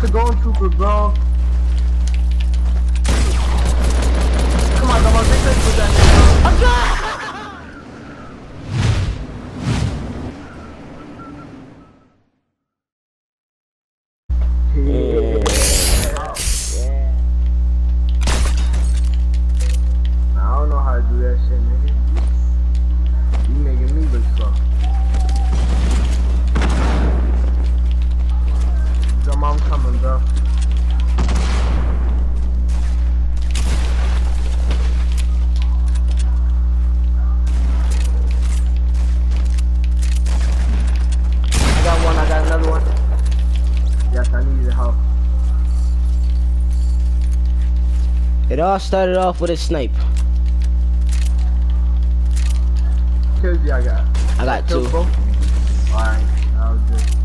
to go on trooper, bro. Come on, come on, take this with that nigga. Yeah. I don't know how to do that shit, nigga. It all started off with a snipe. Kills you, I got. I got two. Alright, was good.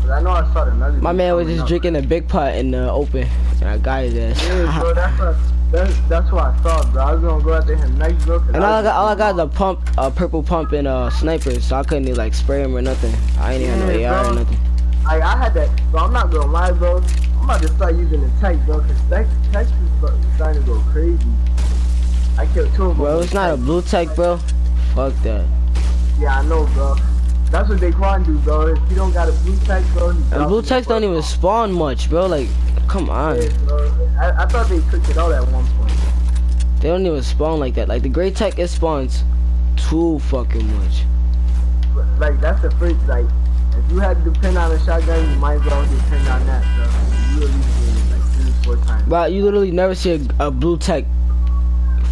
But I know I another My man was just up. drinking a big pot in the open. And I got his Yeah, bro, that's what, that's, that's what I thought, bro. I was gonna go out there and next bro. And I all I was got, all I got is a pump, a purple pump and uh, a sniper, so I couldn't even, like spray him or nothing. I ain't even Yeah, no AR or nothing. Like, I had that, bro, I'm not gonna lie, bro. I'm about to start using the tech, bro, cause tech, tech is sta- starting to go crazy. I killed two of them. Bro, it's not a blue tech, bro. Fuck that. Yeah, I know, bro. That's what Daquan do, bro. If he don't got a blue tech, bro, And blue techs don't even spawn much, bro. Like, come on. Yeah, bro. I, I thought they took it out at one point. They don't even spawn like that. Like the gray tech, it spawns too fucking much. Like that's the first like if you had to depend on a shotgun you might as well depend on that bro you at least get it like three four times But you literally never see a, a blue tech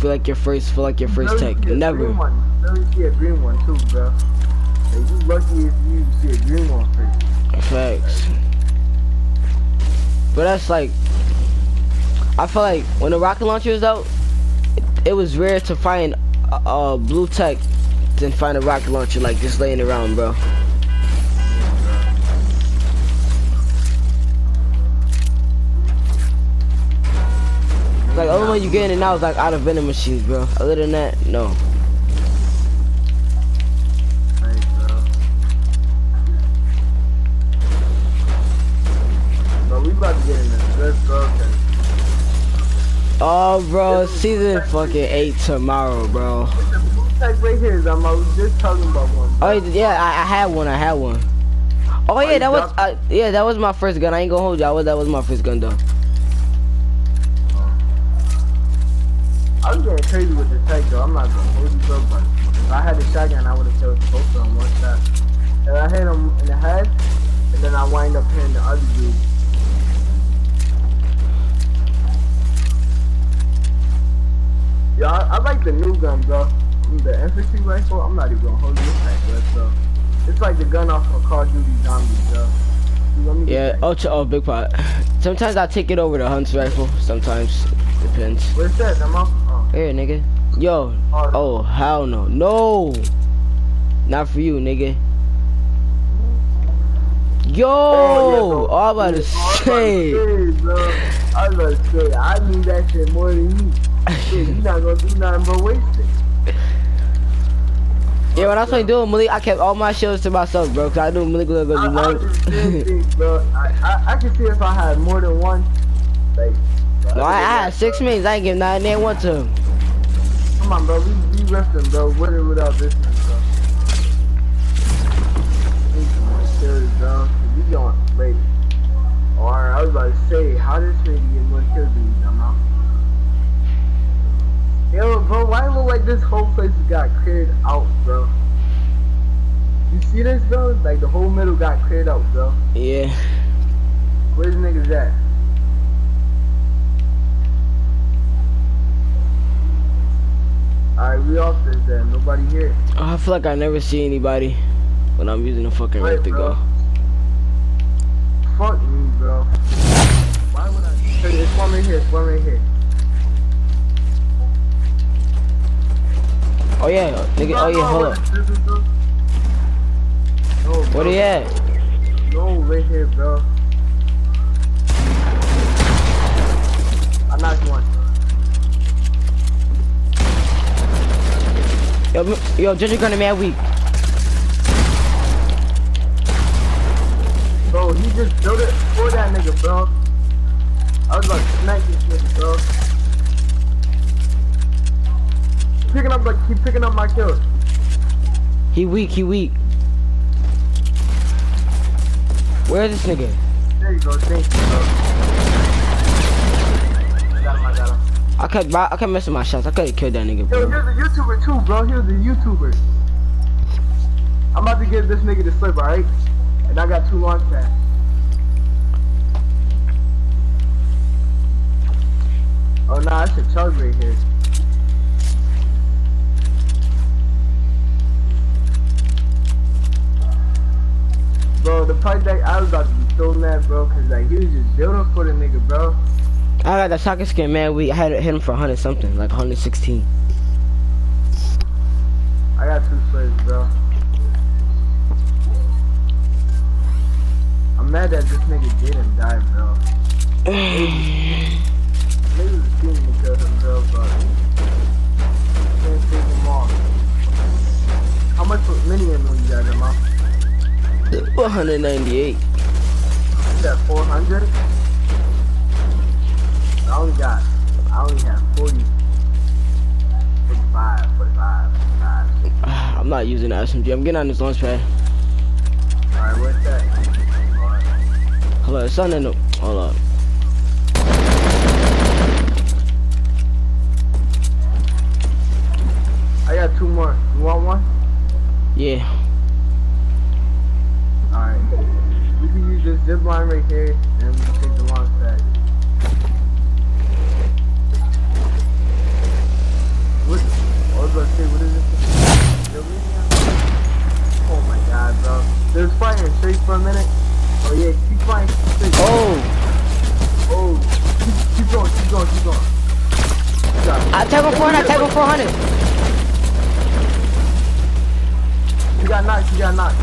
feel like your first, feel like your first tech. Never. green one. Really see a green one too bro like, you lucky if you see a green one first Facts. But that's like, I feel like when the rocket launcher was out, it, it was rare to find a, a blue tech than find a rocket launcher like just laying around, bro. One you getting it now is like out of vending machines, bro. Other than that, no. Right, bro. But we about to get in this good bro 'cause Oh, bro, season fucking eight tomorrow, bro. it's a blue tech right here I'm was just talking about one bro. Oh yeah, I, I had one. I had one. Oh yeah, that was uh, yeah, that was my first gun. I ain't gonna hold y'all. that was my first gun though. I was getting crazy with the tech though. I'm not gonna hold you bro, but if I had the shotgun, I would have killed both of them one shot. And I hit him in the head, and then I wind up hitting the other dude. Yeah, I, I like the new gun, bro. The infantry rifle. I'm not even gonna hold you that, bro. So it's like the gun off of Call of Duty Zombies, bro. Dude, let me get Yeah. Oh, oh, big pot. Sometimes I take it over the Hunt's rifle. Sometimes depends. Where's that? I'm off. Here, nigga. Yo. oh, hell no. No. Not for you, nigga. Yo. Oh, Oh, I'm about to say. I was about to say. I was about to say, I need that shit more than you. Shit, you not gonna do nothing but waste it. Yeah, when I was playing duel Malik, I kept all my shields to myself, bro. Cause I knew Malik was gonna be was just saying bro. I, I, I can see if I had more than one. Like, no, I, I had six minutes. I ain't give nine and one to him. Come on, bro. We, we riffing, bro. With or without this one, bro. Need some more bro. We going late. Oh, or I was about to say, how this nigga get more kills than you, dumb Yo, bro, why it look like this whole place got cleared out, bro? You see this, bro? Like the whole middle got cleared out, bro. Yeah. Where's the niggas at? Alright, we off this then. Nobody here. Oh, I feel like I never see anybody when I'm using the fucking Right, right to go. Fuck me, bro. Why would I? Hey, it's one right here. It's one right here. Oh yeah, nigga. Oh yeah, hold up. No. Where he at? No, right here, bro. I knocked one. Yo, yo, Ginger Gunner, man, weak. Bro, he just built it for that nigga, bro. I was about to snipe this nigga, bro. Picking up, like, keep picking up my kills. He weak, he weak. Where is this nigga? There you go, thank you, bro. I got him, I got him. I kept, I kept missing my shots. I could have killed that nigga, Yo, bro. here's a YouTuber too, bro. Here's a YouTuber. I'm about to give this nigga the slip, alright? And I got two launch pads. Oh nah, it's a chug right here. Bro, the price that I was about to be so mad, bro, cause like he was just building for the nigga, bro. I got that soccer skin, man. We had hit him for 100 something, like 116. I got two slips, bro. I'm mad that this nigga didn't die, bro. Maybe the team to kill him, bro, but can't save him all. How much mini ammo you got, Jamal? 198. You got 400? I only got, I only have 40, 45, 45, 45. I'm not using the SMG. I'm getting on this launch pad. Alright, where's that? Hold on, it's on in the. Hold up. I got two more. You want one? Yeah. Alright. We can use this zip line right here, and 400, I tag him 400. You got knocked, you got knocked.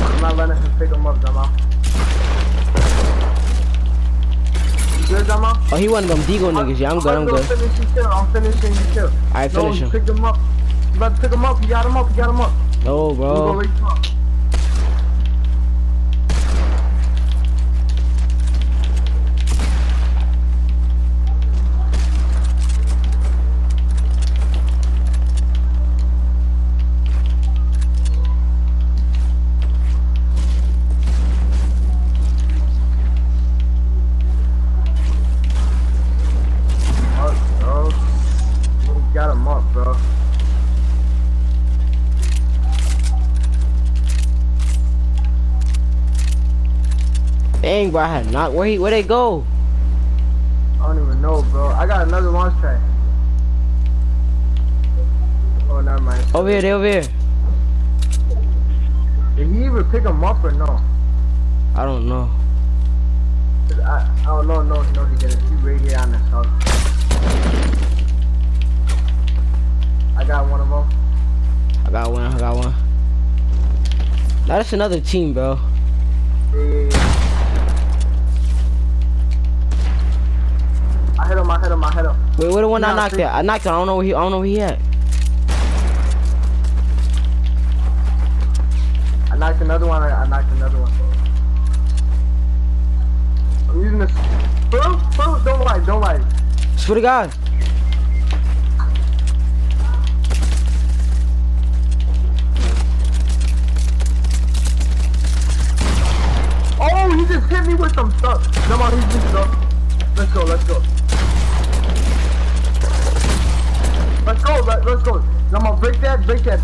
I'm not letting him pick him up, Jamal. You good, Jamal? Oh, he one of them Deagle niggas. Yeah, I'm good, I'm gonna good. Finish your kill. I'm finishing your kill. Alright, no, finish you him. picked him up. You about to pick him up. You got him up. You got him up. No, bro. Dang, bro, I had not. Where he, where they go? I don't even know, bro. I got another launch pad. Oh, never mind. Over here, they over here. Did he even pick him up or no? I don't know. I, oh, I don't know, no, no, he didn't. He right here on this house. I got one of them. I got one, I got one. Now that's another team, bro. Him, I hit him, I hit him. Wait, where the one I knocked at? I knocked him. I don't know where he. I don't know where he at. I knocked another one, I, I knocked another one. I'm using this. Bro, bro, don't lie, don't lie. Swear to God. Oh, he just hit me with some stuff. Come on, he's just up. Let's go, let's go.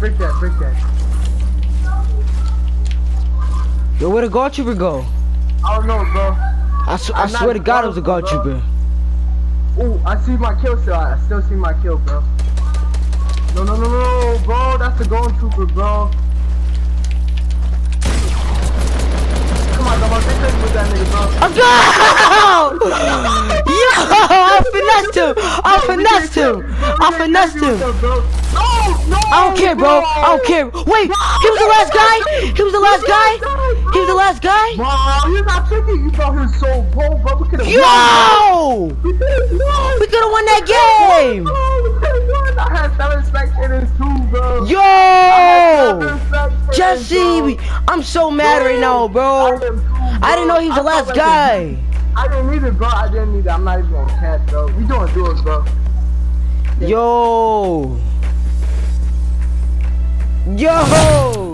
Break that, break that. Yo, where the guard trooper go? I don't know, bro. I, sw- I I'm swear to God, it was a guard bro. trooper. Ooh, I see my kill still. I still see my kill, bro. No, no, no, no, bro. That's the golden trooper, bro. Come on, come on. Get with that nigga, bro. A go! Yo, I finessed him. I finessed him. I finessed him. No, I don't care, bro. I don't care. Wait, he was the last guy. He was the last guy. He was the last guy? Bro, you're not tricky. You thought he was so bold, bro. We could have Yo! We could have won. We could have won that game! Bro, we won. I had seven spectators too, bro. Yo! had seven spectators, Jesse. I'm so mad right now, bro. I didn't know he was the last guy. a- I didn't either, bro. I didn't either. I'm not even gonna catch, bro. We doing duels, bro. Yo! Yo! -ho!